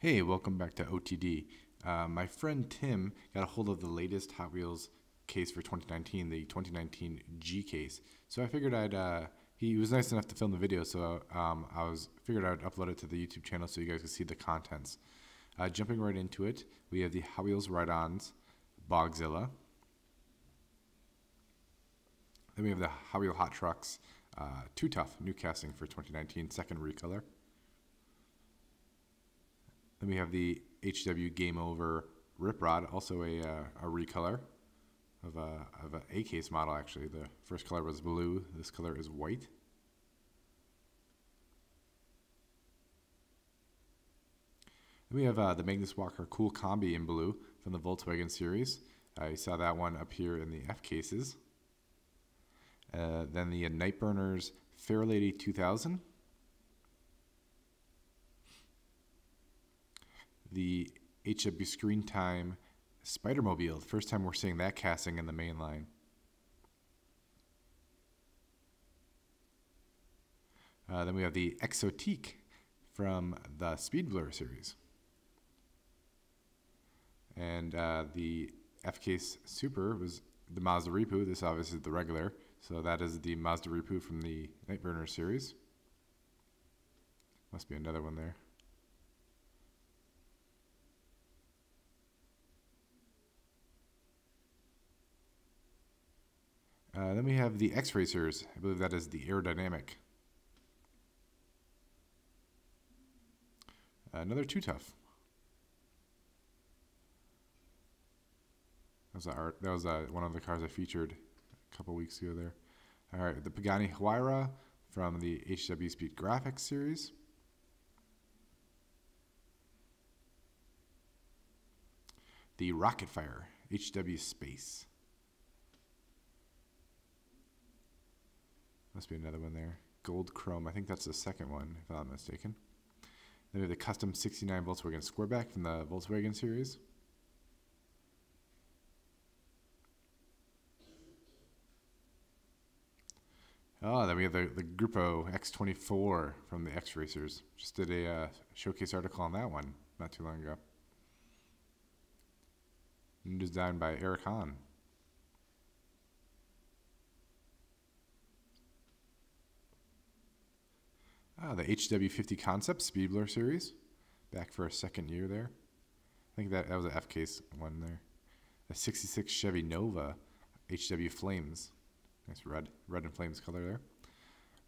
Hey, welcome back to OTD. Uh, my friend Tim got a hold of the latest Hot Wheels case for 2019, the 2019 G case. So I figured I'd. Uh, he was nice enough to film the video, so um, I was figured I'd upload it to the YouTube channel so you guys could see the contents. Uh, jumping right into it, we have the Hot Wheels Ride-Ons Bogzilla. Then we have the Hot Wheel Hot Trucks uh, Too Tough new casting for 2019, second recolor. Then we have the HW Game Over Rip Rod, also a, uh, a recolor of a, of a A case model actually. The first color was blue, this color is white. Then we have uh, the Magnus Walker Kool Kombi in blue from the Volkswagen series. Uh, saw that one appear in the F cases. Uh, then the Nightburners Fairlady 2000. The HW Screen Time Spidermobile. First time we're seeing that casting in the main line. Uh, then we have the Exotique from the Speed Blur series. And uh, the F-Case Super was the Mazda Repu. This obviously is the regular. So that is the Mazda Repu from the Nightburner series. Must be another one there. Uh, then we have the X-Racers. I believe that is the aerodynamic. Another Too Tough. That was, art, that was uh, one of the cars I featured a couple weeks ago there. All right, the Pagani Huayra from the HW Speed Graphics series. The Rocket Fire HW Space. Must be another one there. Gold Chrome. I think that's the second one, if I'm not mistaken. Then we have the custom 69 Volkswagen Squareback from the Volkswagen series. Oh, then we have the, the Gruppo X24 from the X Racers. Just did a uh, showcase article on that one not too long ago. Designed by Eric Hahn. Ah, the HW50 Concept Speedblur series. Back for a second year there. I think that, that was an F case one there. A 66 Chevy Nova HW Flames. Nice red, red and flames color there.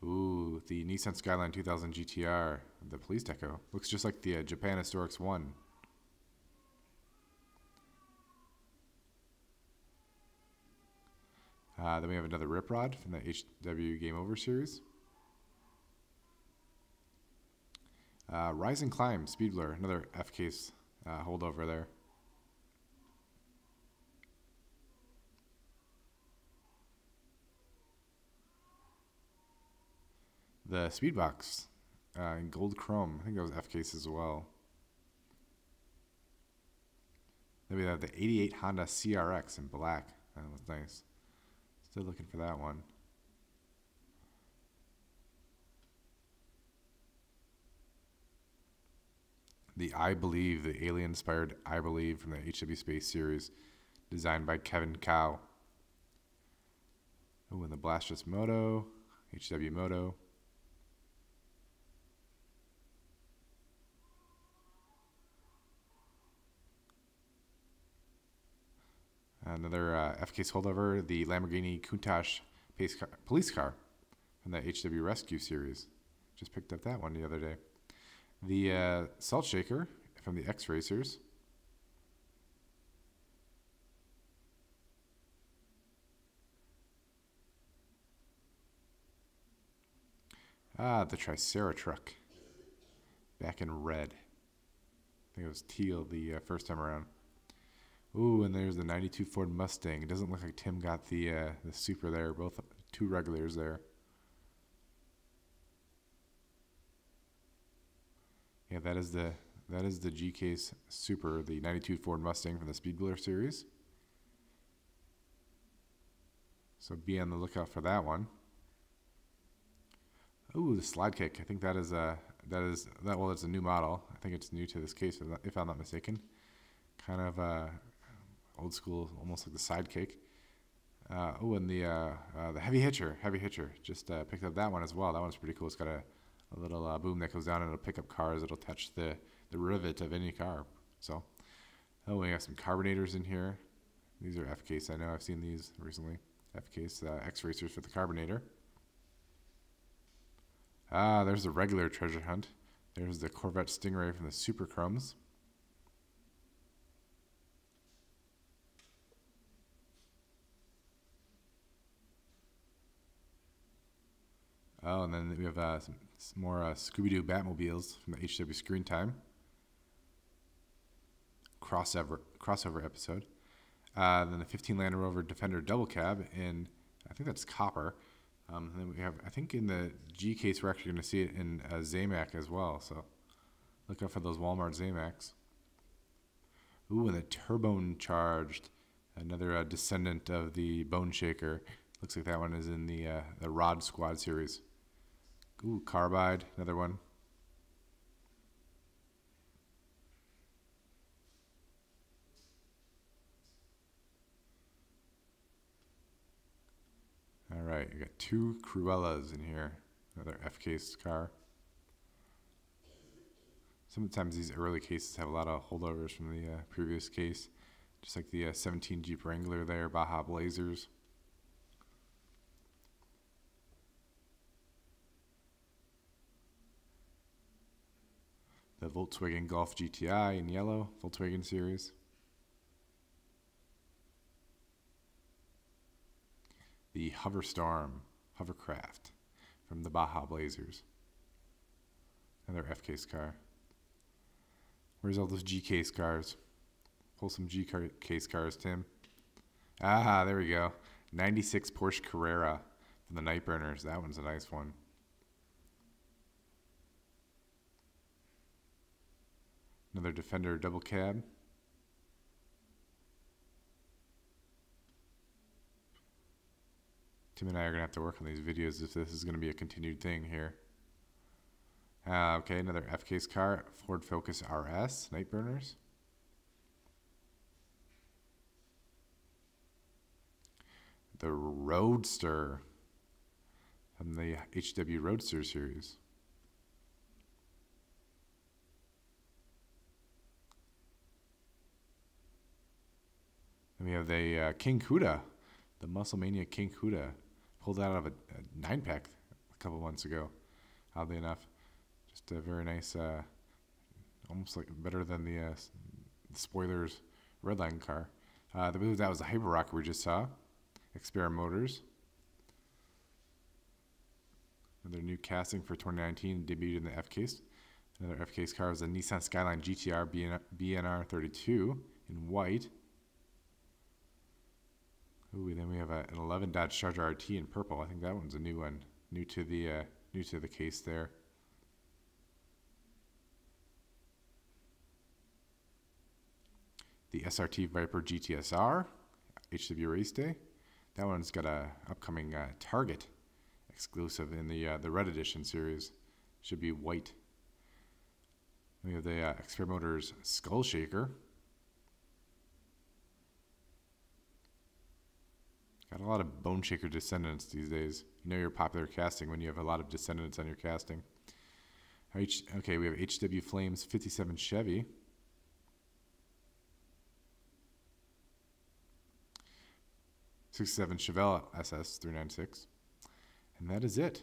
Ooh, the Nissan Skyline 2000 GTR, the police deco. Looks just like the uh, Japan Historics 1. Uh, then we have another Rip Rod from the HW Game Over series. Uh, Rise and Climb, Speed Blur, another F case uh, holdover there. The Speedbox uh, in gold chrome, I think that was F case as well. Then we have the 88 Honda CRX in black. That was nice. Still looking for that one. The I Believe, the alien inspired I Believe from the HW Space series, designed by Kevin Cao. Oh, and the Blastrus Moto, HW Moto. Another uh, F case holdover, the Lamborghini Countach police car from the HW Rescue series. Just picked up that one the other day. The uh, Salt Shaker from the X Racers. Ah, the Tricera truck. Back in red. I think it was teal the uh, first time around. Ooh, and there's the 92 Ford Mustang. It doesn't look like Tim got the uh, the Super there. Both two regulars there. Yeah, that is the that is the G Case Super, the 92 Ford Mustang from the Speedblur series. So be on the lookout for that one. Ooh, the slide kick. I think that is a, that is that. Well, it's a new model. I think it's new to this case, if I'm not- if I'm not mistaken. Kind of uh, old school, almost like the sidekick. Uh, oh, and the uh, uh, the heavy hitcher, heavy hitcher. Just uh, picked up that one as well. That one's pretty cool. It's got a, a little uh, boom that goes down and it'll pick up cars. It'll touch the the rivet of any car. So, oh, we have some carbonators in here. These are F case. I know I've seen these recently. F case uh, X racers for the carbonator. Ah, there's a regular treasure hunt. There's the Corvette Stingray from the Super Chromes. Oh, and then we have uh, some, some more uh, Scooby Doo Batmobiles from the HW Screen Time crossover crossover episode. Uh, then the 15 Land Rover Defender Double Cab in, I think that's copper. Um, and then we have, I think in the G case, we're actually going to see it in uh, Zamac as well. So look out for those Walmart Zamacs. Ooh, and the Turbone Charged, another uh, descendant of the Bone Shaker. Looks like that one is in the uh, the Rod Squad series. Ooh, Carbide, another one. All right, I got two Cruellas in here. Another F case car. Sometimes these early cases have a lot of holdovers from the uh, previous case, just like the uh, 17 Jeep Wrangler there, Baja Blazers. The Volkswagen Golf GTI in yellow, Volkswagen series. the Hoverstorm hovercraft from the Baja Blazers. Another F case car. Where's all those G case cars? Pull some G car- case cars, Tim. Ah, there we go. 96 Porsche Carrera from the Nightburners. That one's a nice one. Another Defender double cab. Tim and I are gonna have to work on these videos if this is gonna be a continued thing here. Uh, okay, another F case car, Ford Focus RS, Nightburners. The Roadster from the HW Roadster series. Then we have the uh, King Kuda, the Musclemania King Kuda, pulled out of a, a nine pack a couple months ago. Oddly enough, just a very nice, uh, almost like better than the, uh, spoilers Redline car. Uh, I believe that was the Hyper Rocker we just saw. Experimotors. Another new casting for 2019 debuted in the F case. Another F case car is a Nissan Skyline GTR BNR 32 in white. Ooh, then we have a, an 11 Dodge Charger RT in purple. I think that one's a new one, new to the uh, new to the case there. The SRT Viper GTSR, HW Race Day. That one's got a upcoming uh, Target exclusive in the uh, the Red Edition series. Should be white. We have the uh, Motors Skull Shaker. Got a lot of Bone Shaker descendants these days. You know you're popular casting when you have a lot of descendants on your casting. H- okay, we have HW Flames 57 Chevy. Sixty-seven Chevelle SS 396. And that is it.